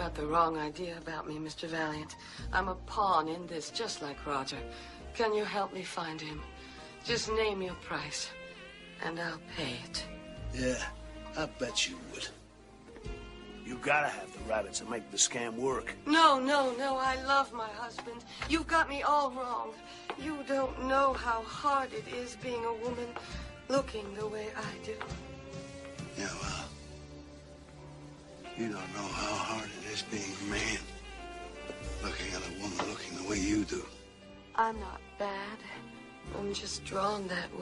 Got the wrong idea about me, Mr. Valiant. I'm a pawn in this, just like Roger. Can you help me find him? Just name your price, and I'll pay it. Yeah, I bet you would. You gotta have the rabbits to make the scam work. No, no, no, I love my husband. You've got me all wrong. You don't know how hard it is being a woman looking the way I do. You don't know how hard it is being a man. Looking at a woman looking the way you do. I'm not bad. I'm just drawn that way.